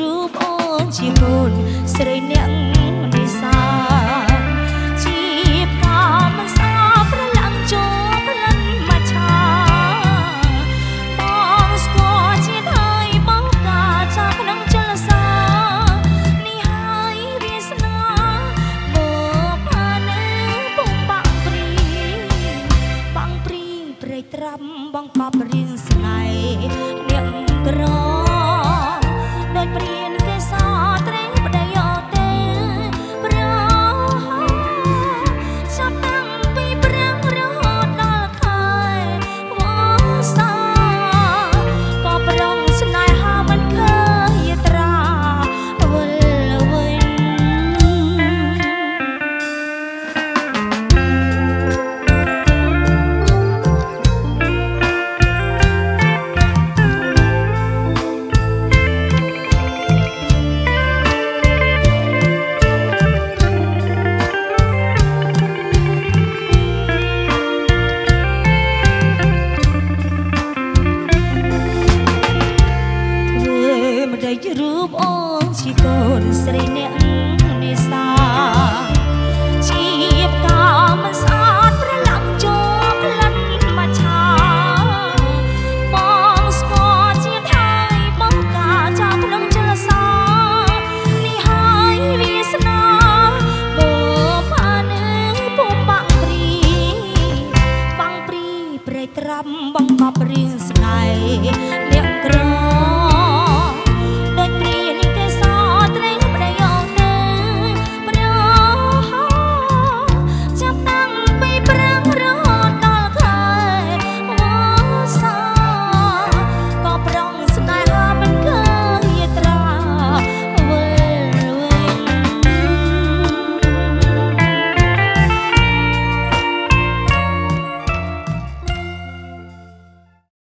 រូបអូនជាកូនស្រីអ្នកនេសាទជាកាមិនស្អាតប្រឡាំងចូលក្លិនមច្ឆាបងស្គាល់ជាថៃបងកាចាក្នុងចលសានេះហើយវាសនាមកផានេពុំបាក់ព្រីបាំងព្រីព្រៃត្រាំបងកប់រៀងស្ងៃអ្នកក្រដូចព្រា នស្រីអ្នកនេសាជីបកាមិនស្អាតប្រឡាក់ចូលក្លិនមកឆាបងស្គាល់ជាតិហើយបងកាចោលក្នុងចលសានេះហើយវាសនាបបអានៅពុំបាក់ព្រីបាំងព្រីព្រៃត្រាប់បងកប់រៀងស្នេហ៍